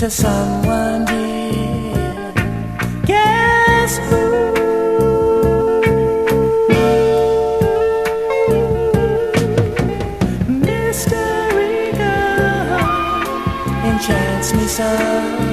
to someone dear. Guess who? Mystery girl enchants me so.